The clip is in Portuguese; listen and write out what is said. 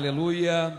Aleluia.